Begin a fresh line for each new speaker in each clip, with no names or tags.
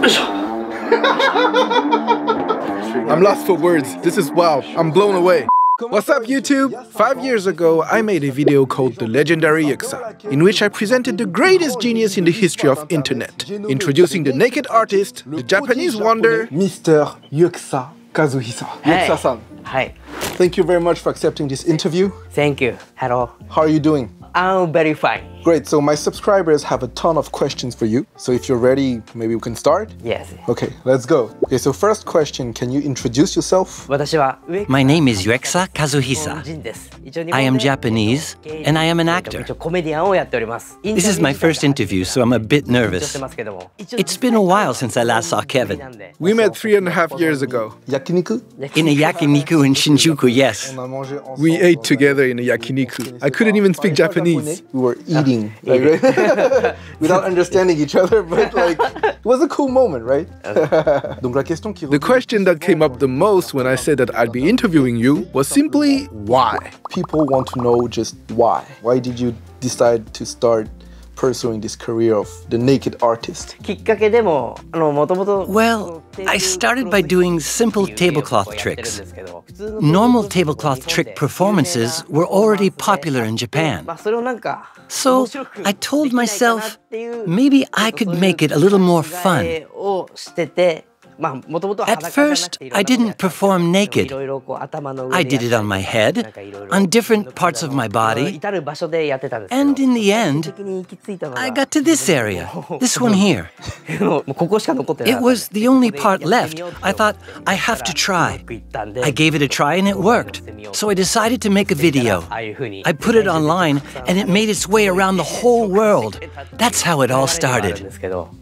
I'm lost for words. This is wow. I'm blown away. What's up, YouTube? Five years ago, I made a video called The Legendary Uekusa, in which I presented the greatest genius in the history of internet, introducing the naked artist, the Japanese wonder,
Mr. Uekusa Kazuhisa. Uekusa-san.
Hi.
Thank you very much for accepting this interview.
Thank you. Hello.
How are you doing?
I'm very fine.
Great, so my subscribers have a ton of questions for you. So if you're ready, maybe we can start?
Yes.
Okay, let's go. Okay, so first question, can you introduce yourself?
My name is
Uekusa
Kazuhisa. I am Japanese, and I am an actor. This is my first interview, so I'm a bit nervous. It's been a while since I last saw Kevin.
We met three and a half years ago.
Yakiniku?
In a yakiniku in Shinjuku, yes.
We ate together in a yakiniku. I couldn't even speak Japanese.
We were eating, like, right? without understanding each other, but like it was a cool moment, right? Donc la question qui
The question that came up the most when I said that I'd be interviewing you was simply why?
people want to know just why. Why did you decide to start pursuing this career of the naked artist?
Well, I started by doing simple tablecloth tricks. Normal tablecloth trick performances were already popular in Japan. So I told myself, maybe I could make it a little more fun. At first, I didn't perform naked. I did it on my head, on different parts of my body, and in the end, I got to this area, this one here. It was the only part left. I thought, I have to try. I gave it a try and it worked. So I decided to make a video. I put it online and it made its way around the whole world. That's how it all started.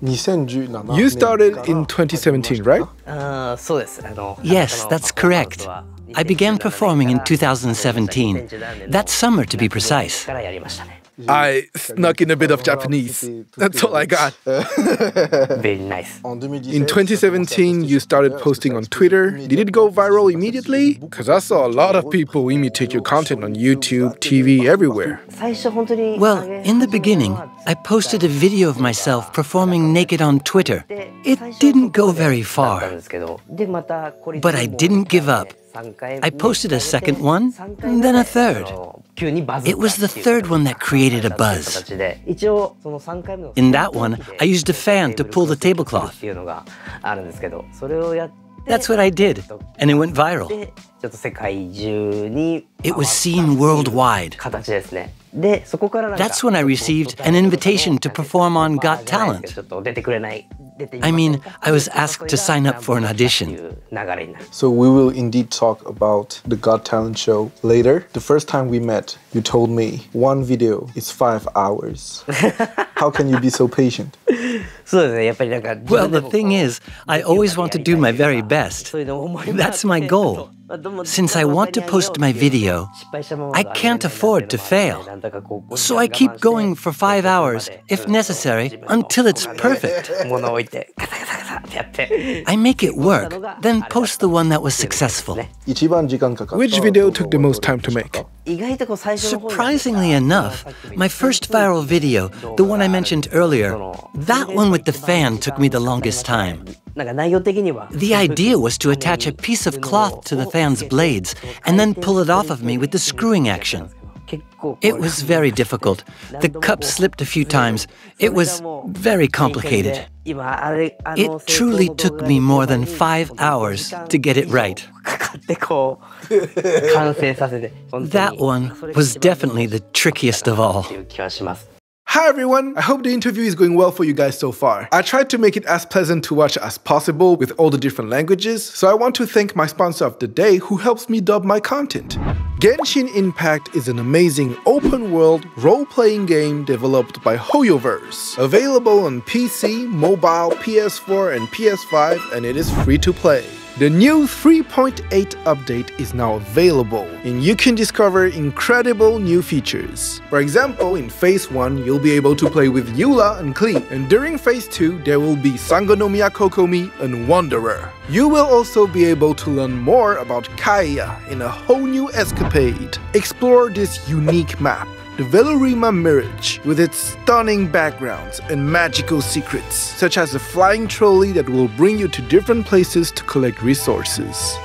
You started in 2017, right?
Uh,
yes, that's correct. I began performing in 2017, that summer to be precise.
I snuck in a bit of Japanese. That's all I got.
Very nice.
In 2017, you started posting on Twitter. Did it go viral immediately? Because I saw a lot of people imitate your content on YouTube, TV, everywhere.
Well, in the beginning, I posted a video of myself performing naked on Twitter. It didn't go very far. But I didn't give up. I posted a second one, then a third. It was the third one that created a buzz. In that one, I used a fan to pull the tablecloth. That's what I did, and it went viral. It was seen worldwide. That's when I received an invitation to perform on Got Talent. I mean, I was asked to sign up for an audition.
So we will indeed talk about the Got Talent show later. The first time we met, you told me one video is five hours. How can you be so patient?
Well, the thing is, I always want to do my very best. That's my goal. Since I want to post my video, I can't afford to fail. So I keep going for five hours, if necessary, until it's perfect. I make it work, then post the one that was successful.
Which video took the most time to make?
Surprisingly enough, my first viral video, the one I mentioned earlier, that one with the fan took me the longest time. The idea was to attach a piece of cloth to the fan's blades and then pull it off of me with the screwing action. It was very difficult. The cup slipped a few times. It was very complicated. It truly took me more than five hours to get it right. that one was definitely the trickiest of all.
Hi everyone! I hope the interview is going well for you guys so far. I tried to make it as pleasant to watch as possible with all the different languages, so I want to thank my sponsor of the day who helps me dub my content. Genshin Impact is an amazing open-world role-playing game developed by Hoyoverse, available on PC, mobile, PS4, and PS5, and it is free to play. The new 3.8 update is now available, and you can discover incredible new features. For example, in Phase 1, you'll be able to play with Eula and Klee, and during Phase 2, there will be Sangonomiya Kokomi and Wanderer. You will also be able to learn more about Kaya in a whole new escapade. Explore this unique map. The Veluriyam Mirage, with its stunning backgrounds and magical secrets, such as the flying trolley that will bring you to different places to collect resources.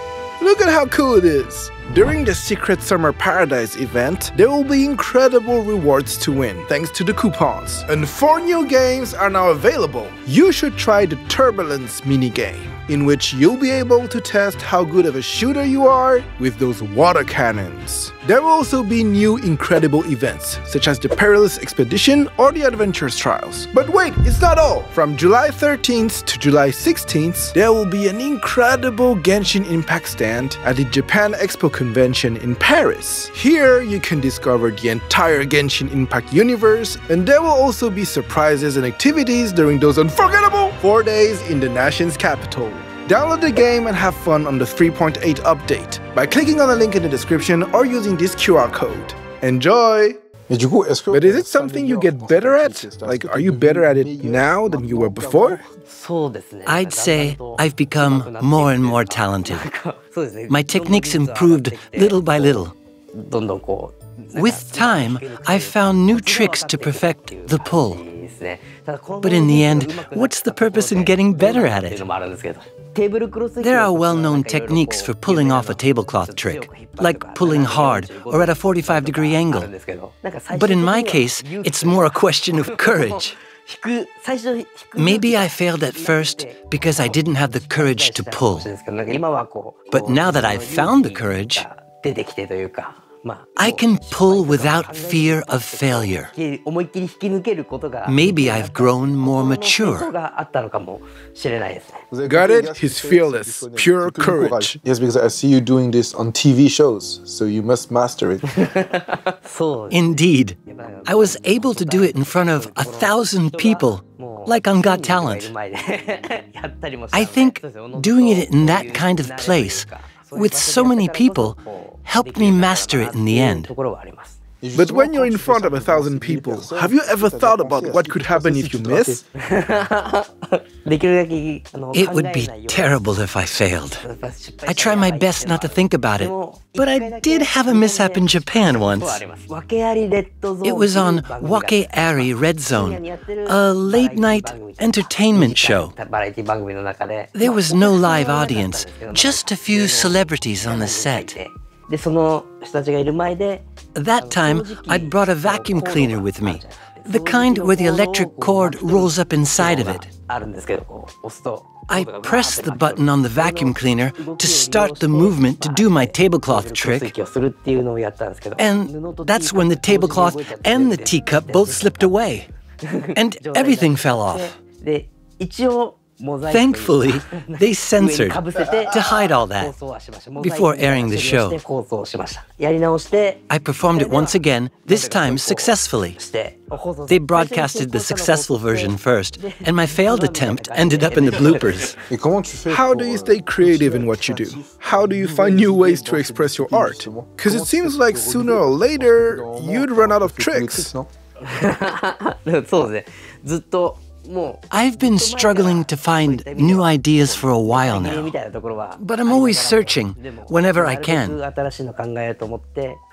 Look at how cool it is! During the Secret Summer Paradise event, there will be incredible rewards to win thanks to the coupons. And four new games are now available. You should try the Turbulence minigame, in which you'll be able to test how good of a shooter you are with those water cannons. There will also be new incredible events, such as the Perilous Expedition or the Adventures Trials. But wait, it's not all! From July 13th to July 16th, there will be an incredible Genshin Impact stand at the Japan Expo convention in Paris. Here, you can discover the entire Genshin Impact universe, and there will also be surprises and activities during those unforgettable four days in the nation's capital. Download the game and have fun on the 3.8 update by clicking on the link in the description or using this QR code. Enjoy! But is it something you get better at? Like, are you better at it now than you were before?
I'd say I've become more and more talented. My techniques improved little by little. With time, I've found new tricks to perfect the pull. But in the end, what's the purpose in getting better at it? There are well known techniques for pulling off a tablecloth trick, like pulling hard or at a 45 degree angle. But in my case, it's more a question of courage. Maybe I failed at first because I didn't have the courage to pull. But now that I've found the courage, I can pull without fear of failure. Maybe I've grown more mature.
Got it? he's fearless, pure courage.
Yes, because I see you doing this on TV shows, so you must master it.
Indeed. I was able to do it in front of a thousand people like on Got Talent. I think doing it in that kind of place with so many people, helped me master it in the end.
But when you're in front of a thousand people, have you ever thought about what could happen if you miss?
It would be terrible if I failed. I try my best not to think about it. But I did have a mishap in Japan once. It was on Wake Ari Red Zone, a late night entertainment show. There was no live audience, just a few celebrities on the set. That time, I'd brought a vacuum cleaner with me, the kind where the electric cord rolls up inside of it. I pressed the button on the vacuum cleaner to start the movement to do my tablecloth trick, and that's when the tablecloth and the teacup both slipped away, and everything fell off.
で一応モザイク
Thankfully, they
上に
censored
かぶせて
to hide all that.
放送はしました
before airing the show.
モザイクの処理をして放送しましたやり直して
I performed it once again, this time successfully.
して放送
They broadcasted the successful version first, and my failed attempt ended up in the bloopers.
Et comment tu fais
How
pour,
do you
euh,
stay creative in what you do? How do you find new ways to express your art? Because it seems like sooner or later you'd run out of
tu fais des
tricks.
non
そうですねずっともう
I've been struggling to find new ideas for a while now, but I'm always searching whenever I can.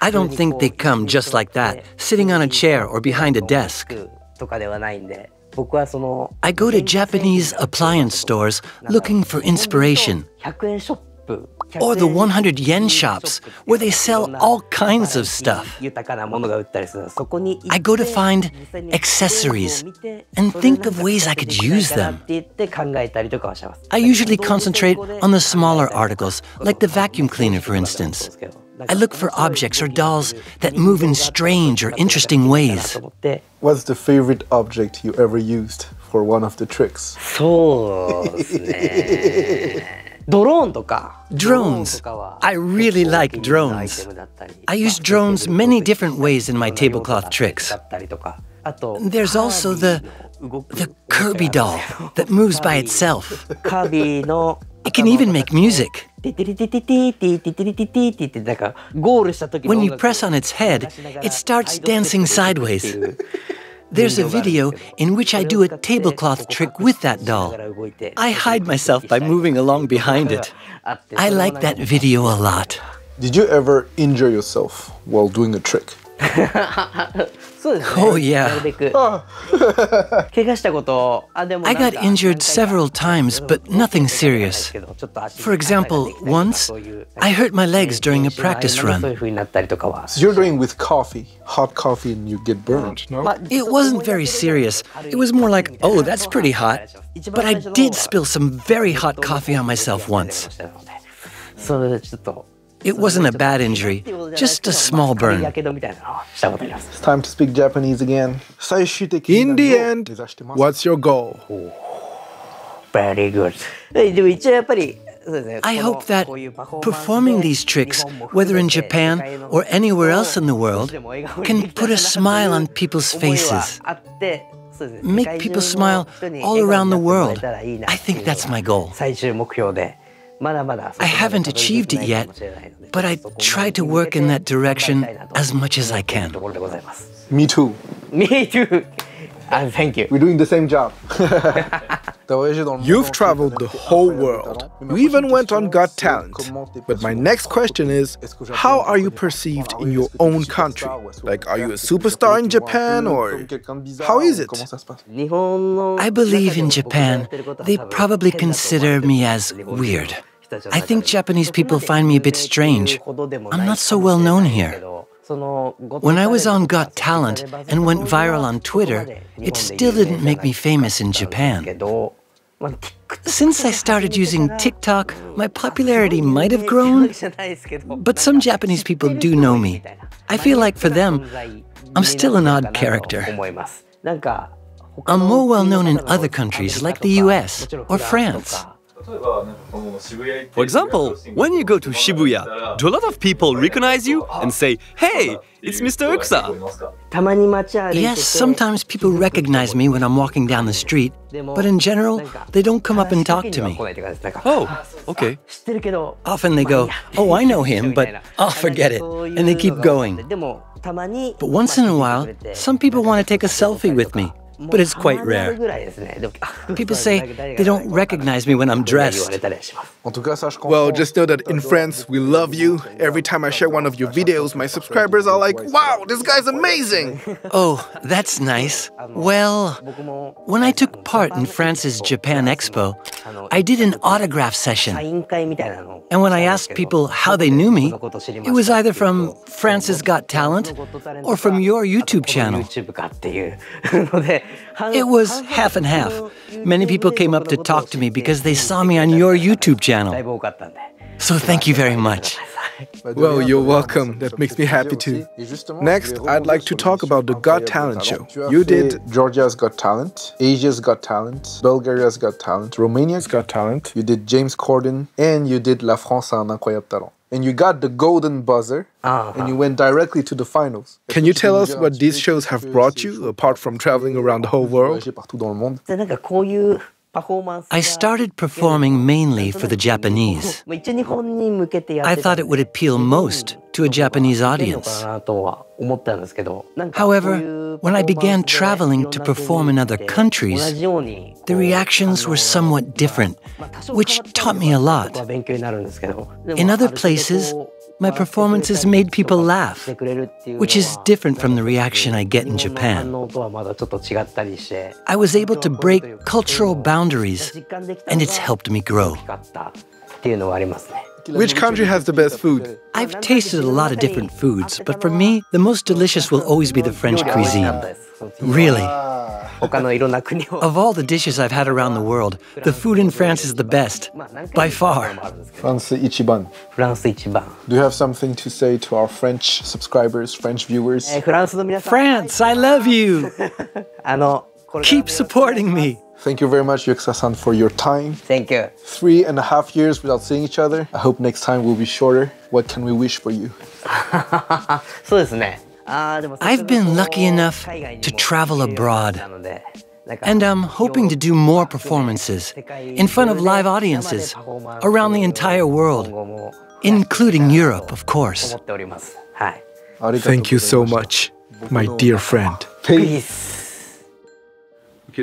I don't think they come just like that, sitting on a chair or behind a desk. I go to Japanese appliance stores looking for inspiration. Or the 100 yen shops, where they sell all kinds of stuff. I go to find accessories and think of ways I could use them. I usually concentrate on the smaller articles, like the vacuum cleaner, for instance. I look for objects or dolls that move in strange or interesting ways.
What's the favorite object you ever used for one of the tricks?
Drones. I really like drones. I use drones many different ways in my tablecloth tricks. There's also the the Kirby doll that moves by itself. It can even make music. When you press on its head, it starts dancing sideways. There's a video in which I do a tablecloth trick with that doll. I hide myself by moving along behind it. I like that video a lot.
Did you ever injure yourself while doing a trick?
oh yeah. I got injured several times, but nothing serious. For example, once I hurt my legs during a practice run.
You're doing with coffee, hot coffee, and you get burned, no?
It wasn't very serious. It was more like, oh, that's pretty hot. But I did spill some very hot coffee on myself once. It wasn't a bad injury, just a small burn.
It's time to speak Japanese again.
In the end, what's your goal?
Very good.
I hope that performing these tricks, whether in Japan or anywhere else in the world, can put a smile on people's faces. Make people smile all around the world. I think that's my goal. I haven't achieved it yet, but I try to work in that direction as much as I can.
Me too.
Me too. And thank you.
We're doing the same job.
You've traveled the whole world. You even went on Got Talent. But my next question is how are you perceived in your own country? Like, are you a superstar in Japan or how is it?
I believe in Japan, they probably consider me as weird. I think Japanese people find me a bit strange. I'm not so well known here. When I was on Got Talent and went viral on Twitter, it still didn't make me famous in Japan. Since I started using TikTok, my popularity might have grown, but some Japanese people do know me. I feel like for them, I'm still an odd character. I'm more well known in other countries like the US or France.
For example, when you go to Shibuya, do a lot of people recognize you and say, Hey, it's Mr. Uekusa?
Yes, sometimes people recognize me when I'm walking down the street, but in general, they don't come up and talk to me.
Oh, okay.
Often they go, Oh, I know him, but I'll forget it, and they keep going. But once in a while, some people want to take a selfie with me, but it's quite rare. People say they don't recognize me when I'm dressed.
En tout cas, ça, je comprends.
Well, just know that in France, we love you. Every time I share one of your videos, my subscribers are like, wow, this guy's amazing.
Oh, that's nice. Well, when I took part in France's Japan Expo, I did an autograph session. And when I asked people how they knew me, it was either from France's Got Talent or from your YouTube channel. It was half and half. Many people came up to talk to me because they saw me on your YouTube channel. So thank you very much.
Well, you're welcome. That makes me happy too. Next, I'd like to talk about the Got Talent show. You did
Georgia's Got Talent, Asia's Got Talent, Bulgaria's Got Talent, Romania's Got Talent. You did James Corden, and you did La France a un incroyable talent. And you got the golden buzzer, ah. and you went directly to the finals.
Can you tell us what these shows have brought you, apart from traveling around the whole world?
I started performing mainly for the Japanese. I thought it would appeal most to a Japanese audience. However, when I began traveling to perform in other countries, the reactions were somewhat different, which taught me a lot. In other places, my performances made people laugh, which is different from the reaction I get in Japan. I was able to break cultural boundaries, and it's helped me grow.
Which country has the best food?
I've tasted a lot of different foods, but for me, the most delicious will always be the French cuisine. Really. of all the dishes I've had around the world, the food in France is the best, by far.
France Ichiban.
France Ichiban.
Do you have something to say to our French subscribers, French viewers?
Eh,
France, I love you!
Ah,
Keep supporting me!
Thank you very much, Uekusa-san, for your time.
Thank you.
Three and a half years without seeing each other. I hope next time will be shorter. What can we wish for you?
そうですね。
I've been lucky enough to travel abroad, and I'm hoping to do more performances in front of live audiences around the entire world, including Europe, of course.
Thank you so much, my dear friend.
Peace.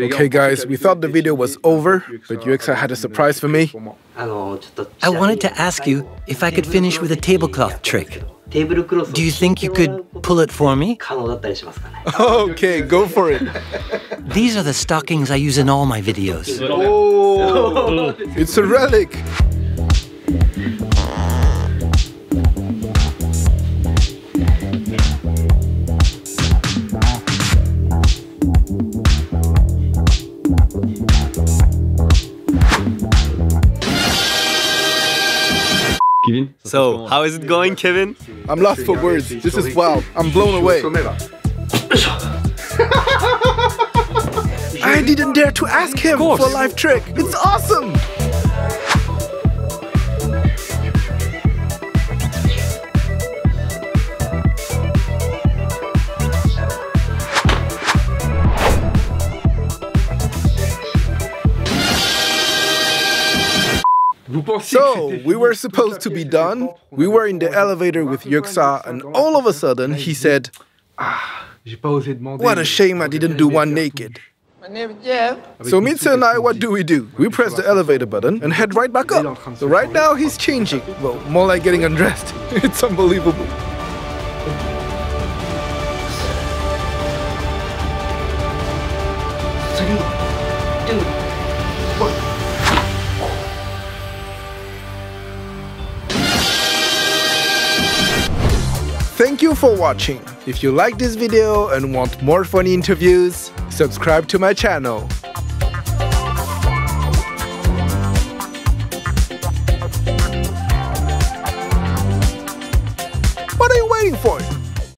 Okay guys, we thought the video was over, but Uekusa had a surprise for me.
I wanted to ask you if I could finish with a tablecloth trick. Do you think you could pull it for me?
Okay, go for it.
These are the stockings I use in all my videos.
Oh, it's a relic.
So, how is it going, Kevin?
I'm lost for words. This is wild. I'm blown away. I didn't dare to ask him for a live trick. It's awesome. So, we were supposed to be done. We were in the elevator with Uekusa, and all of a sudden, he said, ah, What a shame I didn't do one naked. So Mitsu and I, what do we do? We press the elevator button and head right back up. So right now he's changing. Well, more like getting undressed. It's unbelievable. Thank you for watching. If you like this video and want more funny interviews, subscribe to my channel.